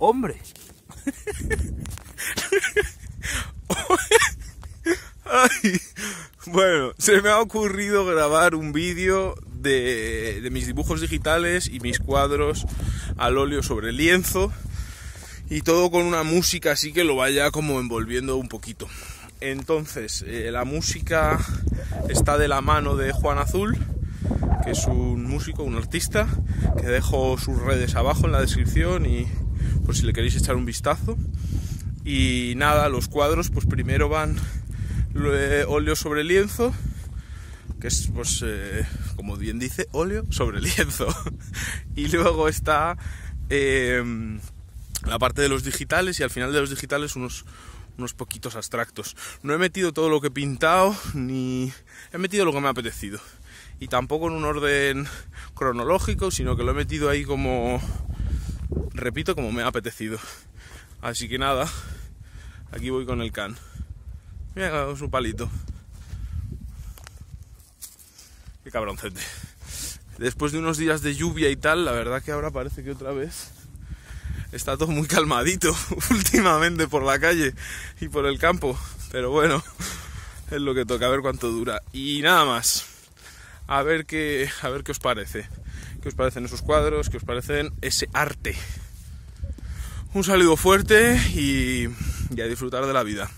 ¡Hombre! Ay, bueno, se me ha ocurrido grabar un vídeo de, mis dibujos digitales y mis cuadros al óleo sobre lienzo y todo con una música así que lo vaya como envolviendo un poquito. Entonces, eh, la música está de la mano de Juan Azul, que es un músico, un artista, que dejo sus redes abajo en la descripción y si le queréis echar un vistazo. Y nada, los cuadros pues primero van eh, óleo sobre lienzo, que es pues eh, como bien dice, óleo sobre lienzo. y luego está eh, la parte de los digitales y al final de los digitales unos, unos poquitos abstractos. No he metido todo lo que he pintado, ni he metido lo que me ha apetecido. Y tampoco en un orden cronológico, sino que lo he metido ahí como, repito, como me ha apetecido. Así que nada, aquí voy con el can. Mira, su palito. Qué cabroncete. Después de unos días de lluvia y tal, la verdad que ahora parece que otra vez está todo muy calmadito últimamente por la calle y por el campo. Pero bueno, es lo que toca, a ver cuánto dura. Y nada más. A ver qué, a ver qué os parece. ¿Qué os parecen esos cuadros? ¿Qué os parecen ese arte? Un saludo fuerte y, y a disfrutar de la vida.